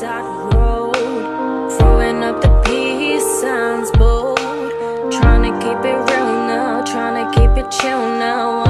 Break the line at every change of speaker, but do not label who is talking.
side road. Throwing up the peace signs bold. Trying to keep it real now, trying to keep it chill now.